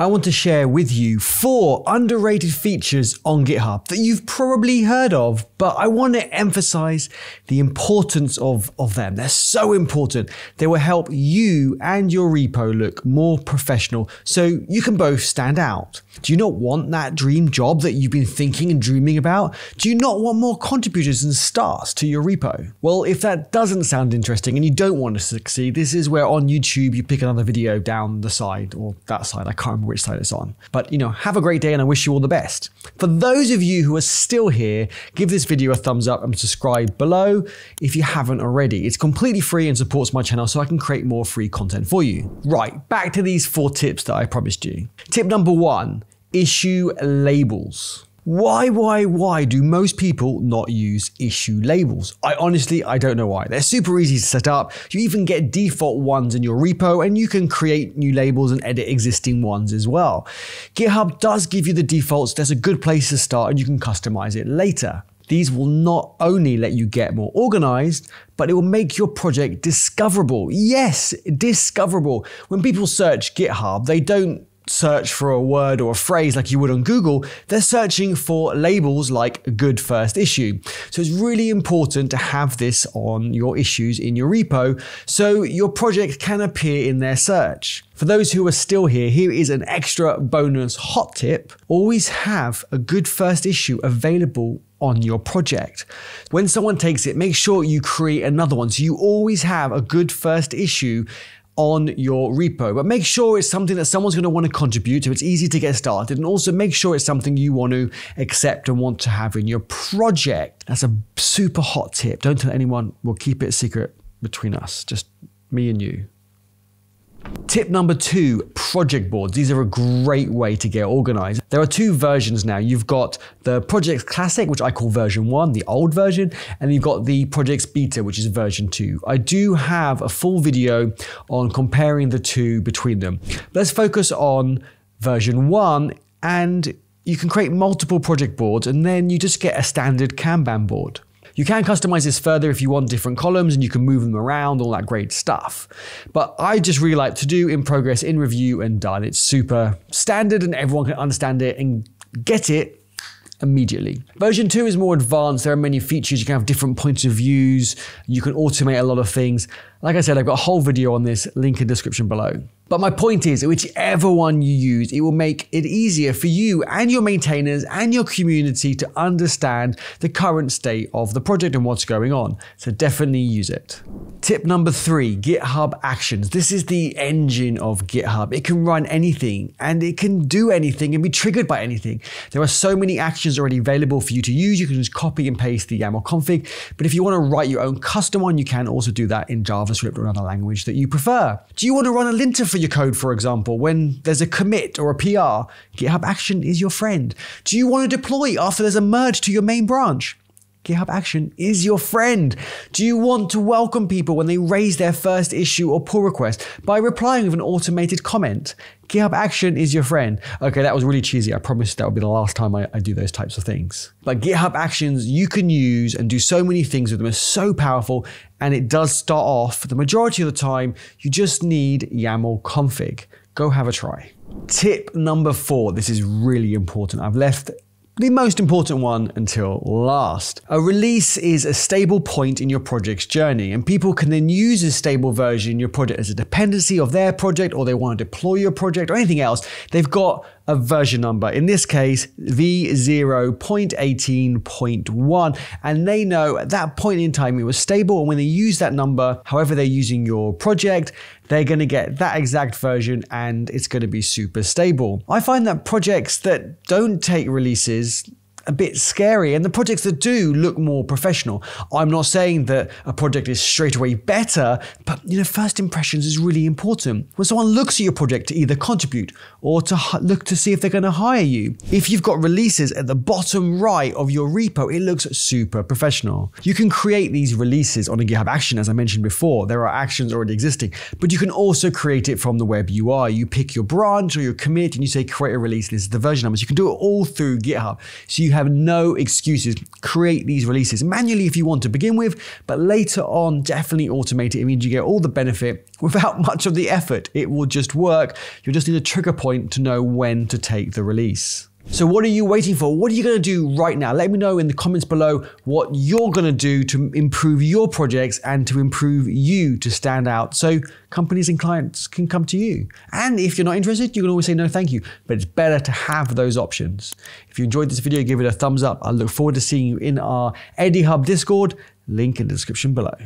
I want to share with you four underrated features on GitHub that you've probably heard of, but I want to emphasize the importance of, of them. They're so important. They will help you and your repo look more professional so you can both stand out. Do you not want that dream job that you've been thinking and dreaming about? Do you not want more contributors and stars to your repo? Well, if that doesn't sound interesting and you don't want to succeed, this is where on YouTube you pick another video down the side or that side. I can't remember which side it's on. But, you know, have a great day and I wish you all the best. For those of you who are still here, give this video a thumbs up and subscribe below if you haven't already. It's completely free and supports my channel so I can create more free content for you. Right, back to these four tips that I promised you. Tip number one, issue labels. Why, why, why do most people not use issue labels? I honestly, I don't know why. They're super easy to set up. You even get default ones in your repo and you can create new labels and edit existing ones as well. GitHub does give you the defaults. That's a good place to start and you can customize it later. These will not only let you get more organized, but it will make your project discoverable. Yes, discoverable. When people search GitHub, they don't search for a word or a phrase like you would on Google, they're searching for labels like good first issue. So it's really important to have this on your issues in your repo so your project can appear in their search. For those who are still here, here is an extra bonus hot tip. Always have a good first issue available on your project. When someone takes it, make sure you create another one. So you always have a good first issue on your repo. But make sure it's something that someone's going to want to contribute to. It's easy to get started. And also make sure it's something you want to accept and want to have in your project. That's a super hot tip. Don't tell anyone. We'll keep it a secret between us, just me and you. Tip number two, project boards. These are a great way to get organized. There are two versions now. You've got the Projects Classic, which I call version one, the old version, and you've got the Projects Beta, which is version two. I do have a full video on comparing the two between them. Let's focus on version one and you can create multiple project boards and then you just get a standard Kanban board. You can customize this further if you want different columns and you can move them around, all that great stuff. But I just really like to do in progress, in review, and done. It's super standard and everyone can understand it and get it immediately. Version 2 is more advanced. There are many features. You can have different points of views. You can automate a lot of things. Like I said, I've got a whole video on this, link in description below. But my point is, whichever one you use, it will make it easier for you and your maintainers and your community to understand the current state of the project and what's going on. So definitely use it. Tip number three, GitHub Actions. This is the engine of GitHub. It can run anything and it can do anything and be triggered by anything. There are so many actions already available for you to use. You can just copy and paste the YAML config. But if you want to write your own custom one, you can also do that in JavaScript or another language that you prefer. Do you want to run a linter for your code, for example, when there's a commit or a PR, GitHub Action is your friend. Do you want to deploy after there's a merge to your main branch? GitHub Action is your friend. Do you want to welcome people when they raise their first issue or pull request by replying with an automated comment? GitHub Action is your friend. Okay, that was really cheesy. I promise that will be the last time I, I, do those types of things. But GitHub Actions you can use and do so many things with them. It's so powerful and it does start off the majority of the time. You just need YAML config. Go have a try. Tip number four. This is really important. I've left the most important one until last. A release is a stable point in your project's journey, and people can then use a stable version in your project as a dependency of their project, or they want to deploy your project, or anything else. They've got a version number, in this case, v0.18.1, and they know at that point in time it was stable. And when they use that number, however they're using your project, they're going to get that exact version and it's going to be super stable. I find that projects that don't take releases a bit scary, and the projects that do look more professional. I'm not saying that a project is straight away better, but you know, first impressions is really important. When someone looks at your project to either contribute or to look to see if they're going to hire you, if you've got releases at the bottom right of your repo, it looks super professional. You can create these releases on a GitHub action, as I mentioned before. There are actions already existing, but you can also create it from the web UI. You pick your branch or your commit and you say create a release. This is the version numbers. You can do it all through GitHub. So you have no excuses. Create these releases manually if you want to begin with, but later on, definitely automate it. It means you get all the benefit without much of the effort. It will just work. You'll just need a trigger point to know when to take the release. So, what are you waiting for? What are you going to do right now? Let me know in the comments below what you're going to do to improve your projects and to improve you to stand out so companies and clients can come to you. And if you're not interested, you can always say no, thank you. But it's better to have those options. If you enjoyed this video, give it a thumbs up. I look forward to seeing you in our EddieHub Discord, link in the description below.